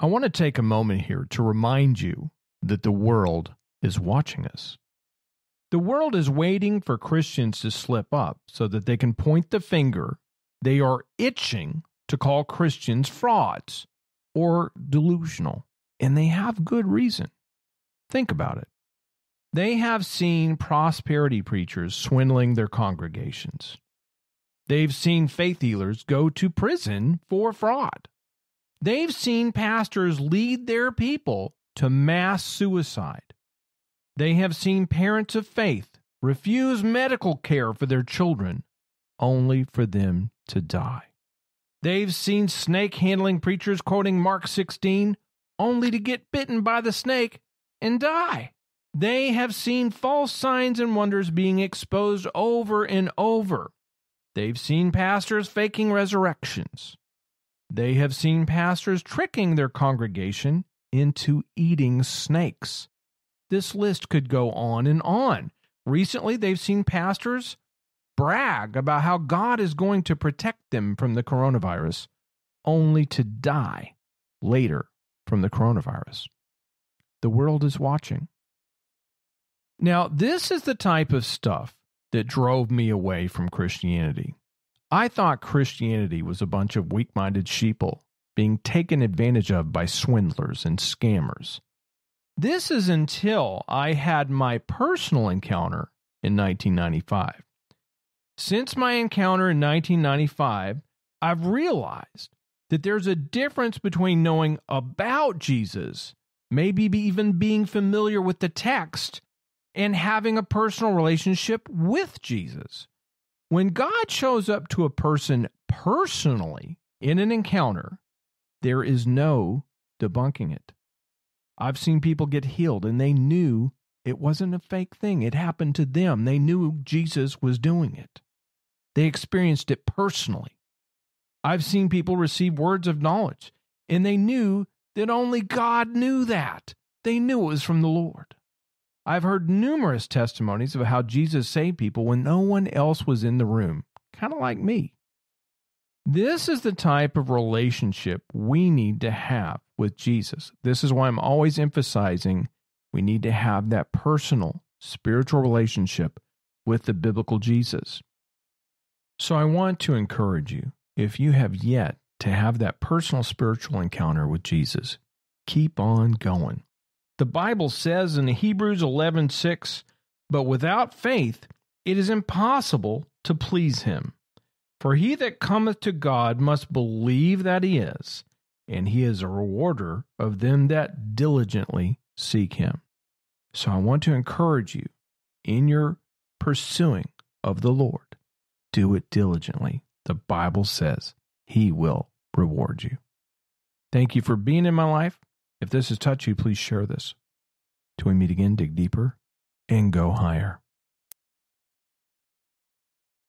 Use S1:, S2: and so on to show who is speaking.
S1: I want to take a moment here to remind you that the world is watching us. The world is waiting for Christians to slip up so that they can point the finger. They are itching to call Christians frauds or delusional, and they have good reason. Think about it. They have seen prosperity preachers swindling their congregations. They've seen faith healers go to prison for fraud. They've seen pastors lead their people to mass suicide. They have seen parents of faith refuse medical care for their children only for them to die. They've seen snake handling preachers quoting Mark 16 only to get bitten by the snake and die. They have seen false signs and wonders being exposed over and over. They've seen pastors faking resurrections. They have seen pastors tricking their congregation into eating snakes. This list could go on and on. Recently, they've seen pastors brag about how God is going to protect them from the coronavirus, only to die later from the coronavirus. The world is watching. Now, this is the type of stuff that drove me away from Christianity. I thought Christianity was a bunch of weak minded sheeple being taken advantage of by swindlers and scammers. This is until I had my personal encounter in 1995. Since my encounter in 1995, I've realized that there's a difference between knowing about Jesus, maybe even being familiar with the text, and having a personal relationship with Jesus. When God shows up to a person personally in an encounter, there is no debunking it. I've seen people get healed and they knew it wasn't a fake thing. It happened to them. They knew Jesus was doing it, they experienced it personally. I've seen people receive words of knowledge and they knew that only God knew that. They knew it was from the Lord. I've heard numerous testimonies of how Jesus saved people when no one else was in the room, kind of like me. This is the type of relationship we need to have with Jesus. This is why I'm always emphasizing we need to have that personal spiritual relationship with the biblical Jesus. So I want to encourage you if you have yet to have that personal spiritual encounter with Jesus, keep on going. The Bible says in Hebrews 11:6, "But without faith it is impossible to please him. For he that cometh to God must believe that he is, and he is a rewarder of them that diligently seek him." So I want to encourage you in your pursuing of the Lord, do it diligently. The Bible says he will reward you. Thank you for being in my life. If this has touched you, please share this. Till we meet again, dig deeper and go higher.